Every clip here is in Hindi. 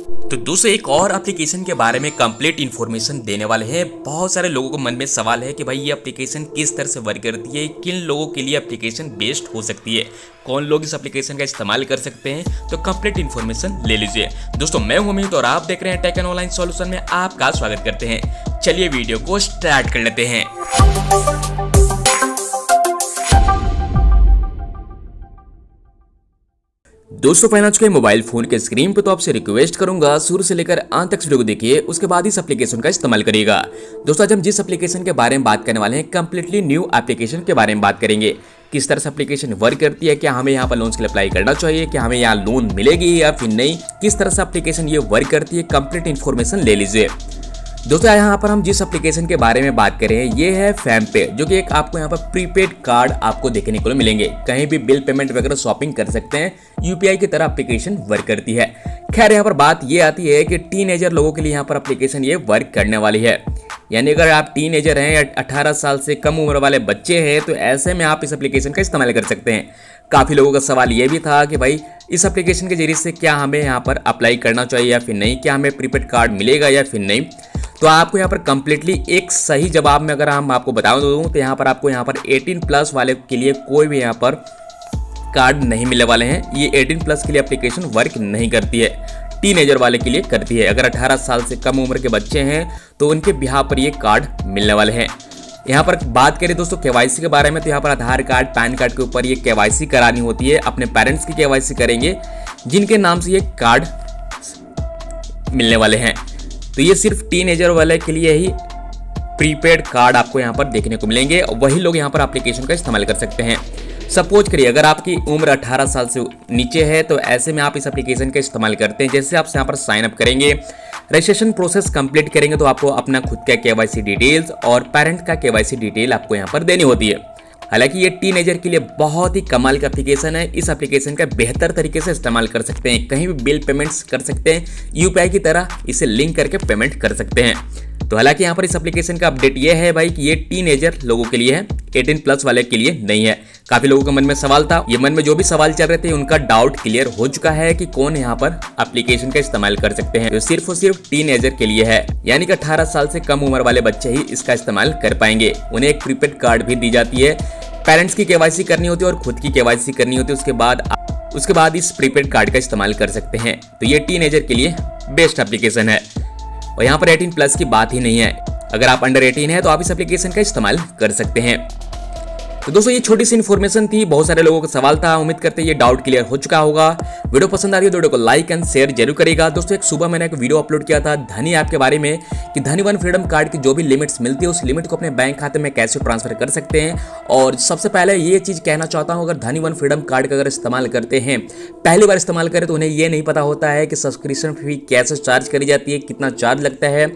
तो दोस्तों, एक और एप्लीकेशन के बारे में कंप्लीट इन्फॉर्मेशन देने वाले हैं। बहुत सारे लोगों को मन में सवाल है कि भाई, ये एप्लीकेशन किस तरह से वर्क करती है? किन लोगों के लिए एप्लीकेशन बेस्ट हो सकती है? कौन लोग इस एप्लीकेशन का इस्तेमाल कर सकते हैं? तो कंप्लीट इन्फॉर्मेशन ले लीजिए। दोस्तों, मैं हूँ अमित और आप देख रहे हैं टेक एंड ऑनलाइन सॉल्यूशन में आपका स्वागत करते हैं। चलिए वीडियो को स्टार्ट कर लेते हैं। दोस्तों पहना चुके मोबाइल फ़ोन के स्क्रीन पर तो आपसे रिक्वेस्ट करूँगा, शुरू से लेकर अंत तक वीडियो को देखिए, उसके बाद इस एप्लीकेशन का इस्तेमाल करिएगा। दोस्तों, आज हम जिस एप्लीकेशन के बारे में बात करने वाले हैं कंप्लीटली न्यू एप्लीकेशन के बारे में बात करेंगे। किस तरह से एप्लीकेशन वर्क करती है, क्या हमें यहाँ पर लोन के लिए अप्लाई करना चाहिए, क्या हमें यहाँ लोन मिलेगी या फिर नहीं, किस तरह से एप्लीकेशन ये वर्क करती है कंप्लीट इन्फॉर्मेशन ले लीजिए। दोस्तों यहाँ पर हम जिस एप्लीकेशन के बारे में बात कर हैं ये है फैम पे जो कि एक आपको यहाँ पर प्रीपेड कार्ड आपको देखने को मिलेंगे। कहीं भी बिल पेमेंट वगैरह शॉपिंग कर सकते हैं यूपीआई की तरह एप्लीकेशन वर्क करती है। खैर, यहाँ पर बात ये आती है कि टीन लोगों के लिए यहाँ पर एप्लीकेशन ये वर्क करने वाली है। यानी अगर आप टीन एजर हैं या अठारह साल से कम उम्र वाले बच्चे हैं तो ऐसे में आप इस एप्लीकेशन का इस्तेमाल कर सकते हैं। काफ़ी लोगों का सवाल ये भी था कि भाई, इस एप्लीकेशन के ज़रिए से क्या हमें यहाँ पर अप्लाई करना चाहिए या फिर नहीं? क्या हमें प्रीपेड कार्ड मिलेगा या फिर नहीं? तो आपको यहाँ पर कंप्लीटली एक सही जवाब में अगर हम आपको बता दूँ तो यहाँ पर आपको यहाँ पर 18 प्लस वाले के लिए कोई भी यहाँ पर कार्ड नहीं मिलने वाले हैं। ये 18 प्लस के लिए एप्लीकेशन वर्क नहीं करती है। टीन वाले के लिए करती है। अगर 18 साल से कम उम्र के बच्चे हैं तो उनके बिहार पर ये कार्ड मिलने वाले हैं। यहाँ पर बात करें दोस्तों केवाईसी के बारे में तो यहाँ पर आधार कार्ड, पैन कार्ड के ऊपर ये केवाईसी करानी होती है। अपने पेरेंट्स की केवाईसी करेंगे, जिनके नाम से ये कार्ड मिलने वाले हैं। तो ये सिर्फ़ टीन वाले के लिए ही प्रीपेड कार्ड आपको यहाँ पर देखने को मिलेंगे। वही लोग यहाँ पर एप्लीकेशन का इस्तेमाल कर सकते हैं। सपोज़ करिए, अगर आपकी उम्र 18 साल से नीचे है तो ऐसे में आप इस एप्लीकेशन का इस्तेमाल करते हैं। जैसे आप यहाँ पर साइन अप करेंगे रजिस्ट्रेशन प्रोसेस कंप्लीट करेंगे तो आपको अपना खुद का के डिटेल्स और पेरेंट का के डिटेल आपको यहाँ पर देनी होती है। हालाँकि ये टीनेजर के लिए बहुत ही कमाल का एप्लीकेशन है। इस एप्लीकेशन का बेहतर तरीके से इस्तेमाल कर सकते हैं। कहीं भी बिल पेमेंट्स कर सकते हैं। यूपीआई की तरह इसे लिंक करके पेमेंट कर सकते हैं। तो हालाँकि यहाँ पर इस एप्लीकेशन का अपडेट ये है भाई कि ये टीनेजर लोगों के लिए है। 18 प्लस वाले के लिए नहीं है। काफ़ी लोगों के मन में सवाल था। ये मन में जो भी सवाल चल रहे थे, उनका डाउट क्लियर हो चुका है कि कौन यहाँ पर एप्लीकेशन का इस्तेमाल कर सकते हैं। तो सिर्फ़ और सिर्फ़ टीन के लिए है। यानी कि 18 साल से कम उम्र वाले बच्चे ही इसका इस्तेमाल कर पाएँगे। उन्हें एक प्रीपेड कार्ड भी दी जाती है। पेरेंट्स की केवाईसी करनी होती है और खुद की केवाईसी करनी होती है। उसके बाद उसके बाद इस प्रीपेड कार्ड का इस्तेमाल कर सकते हैं। तो ये टीन के लिए बेस्ट एप्लीकेशन है। और यहाँ पर 18 प्लस की बात ही नहीं है। अगर आप अंडर 18 है तो आप इस एप्लीकेशन का इस्तेमाल कर सकते हैं। तो दोस्तों, ये छोटी सी इन्फॉर्मेशन थी। बहुत सारे लोगों का सवाल था। उम्मीद करते हैं ये डाउट क्लियर हो चुका होगा। वीडियो पसंद आ रही है तो वीडियो को लाइक एंड शेयर ज़रूर करेगा दोस्तों, एक सुबह मैंने एक वीडियो अपलोड किया था धनी ऐप के बारे में कि धनी वन फ्रीडम कार्ड की जो भी लिमिट्स मिलती है, उस लिमिट को अपने बैंक खाते में कैसे ट्रांसफ़र कर सकते हैं? और सबसे पहले ये चीज़ कहना चाहता हूँ, अगर धनी वन फ्रीडम कार्ड का अगर इस्तेमाल करते हैं, पहली बार इस्तेमाल करें तो उन्हें ये नहीं पता होता है कि सब्सक्रिप्शन फ़ी कैसे चार्ज करी जाती है, कितना चार्ज लगता है।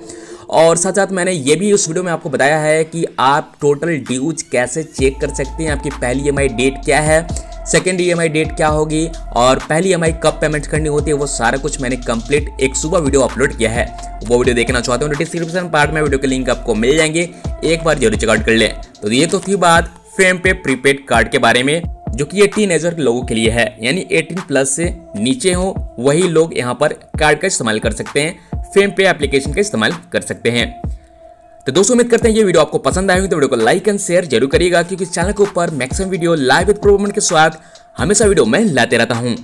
और साथ साथ मैंने ये भी उस वीडियो में आपको बताया है कि आप टोटल ड्यूज कैसे चेक कर सकते हैं, आपकी पहली ई डेट क्या है सेकेंड ई डेट क्या होगी, और पहली ई कब पेमेंट करनी होती है, वो सारा कुछ मैंने कंप्लीट एक सुबह वीडियो अपलोड किया है। वो वीडियो देखना चाहते हो तो डिस्क्रिप्शन पार्ट में वीडियो के लिंक आपको मिल जाएँगे। एक बार ज़रूर चेकआउट कर लें। तो ये तो थी बात फेम पे प्रीपेड कार्ड के बारे में, जो कि ये टीन एजर लोगों के लिए है। यानी 18 प्लस से नीचे हो, वही लोग यहाँ पर कार्ड का इस्तेमाल कर सकते हैं। फेम पे एप्लीकेशन का इस्तेमाल कर सकते हैं। तो दोस्तों, उम्मीद करते हैं ये वीडियो आपको पसंद आएगी तो वीडियो को लाइक एंड शेयर ज़रूर करिएगा, क्योंकि चैनल के ऊपर maximum video live with promotion के साथ हमेशा वीडियो मैं लाते रहता हूँ।